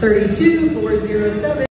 32407.